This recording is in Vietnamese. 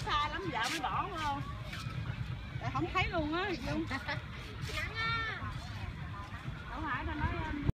xa lắm vợ mới bỏ phải không? Để không thấy luôn á,